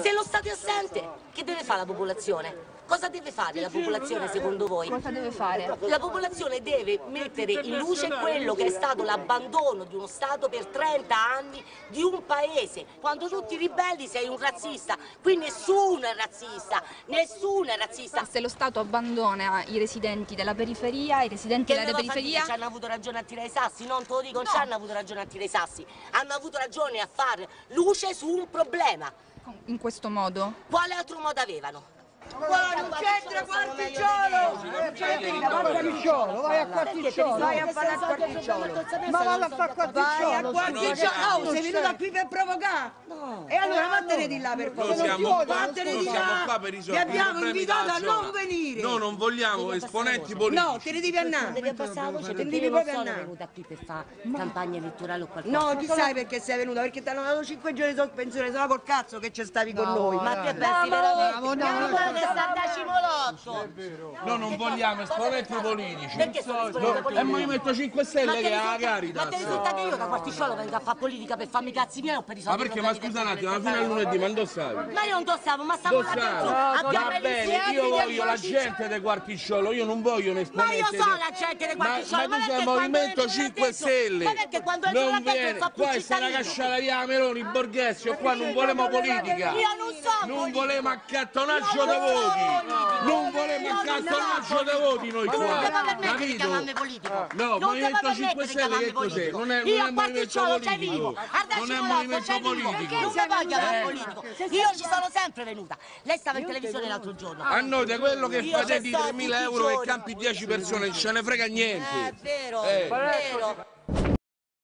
Se lo Stato è assente, che deve fare la popolazione? Cosa deve fare la popolazione secondo voi? Cosa deve fare? La popolazione deve mettere in luce quello che è stato l'abbandono di uno Stato per 30 anni di un paese. Quando tutti ribelli sei un razzista, qui nessuno è razzista, nessuno è razzista. Se lo Stato abbandona i residenti della periferia, i residenti Che della periferia... ci hanno avuto ragione a tirare i sassi, non te lo dico, non ci hanno avuto ragione a tirare i sassi, hanno avuto ragione a fare luce su un problema. In questo modo? Quale altro modo avevano? Qua non c'entra Quarticciolo! Quarticciolo, vai a Quarticciolo. Vai a fare a Quarticciolo! Ma vado a fare Vai a Quarticciolo. Quarticciolo! Oh, sei venuta qui per provocare? E allora vattene di là per favore! Vattene di là! Qua per Ti risolvere i abbiamo invitato a non venire! Noi non vogliamo esponenti politici. No, te ne devi andare! Devi abbassare la voce Te ne perché devi proprio sono andare! venuta qui per fare campagna elettorale o qualcosa. No, ti sai perché sei venuta? Perché ti hanno dato 5 giorni di sospensione, sennò col cazzo che ci stavi con noi! Ma che pensi veramente? No, no, Ma no, che sta da cimolotto? Noi non vogliamo esponenti politici. Perché sono esponenti No, politici? È il Movimento 5 Ma Stelle che ha la Caritas. Ma te risulta che io da Quarticciolo vengo a fare politica per farmi i cazzi miei o per Ma risolvere perché? i Ma scusa un attimo, fine del lunedì, ma stavi? Ma io non dossavo, ma stavo là dentro. Va bene, io voglio la gente del Quarticciolo, io non voglio un Ma esponente. io sono de- la gente del Ma, Quarticciolo, ma tu sei il perché quando Movimento entro là 5 dentro- Stelle. Ma perché quando entro là Non dentro viene, fa qua più sta la cittadino? casciata via Meloni, Borghezio, qua non volevamo politica. Io non so Non volevamo accattonaggio Io di non so voti. Non volevamo Io non so accattonaggio di voti noi non qua. ti puoi permettere di chiamarmi politico. No, non Movimento permettere 5 di Stelle che cos'è? Non è, non a movimento politico. Non è Decimolotto movimento politico. Non mi voglio chiamare Eh. politico. Io ci sono sempre venuta. Lei stava in televisione l'altro giorno. A noi di quello che fate di stato 3.000 tutti i euro e campi 10 persone, non ce ne frega Eh, niente. è vero, Eh. è vero.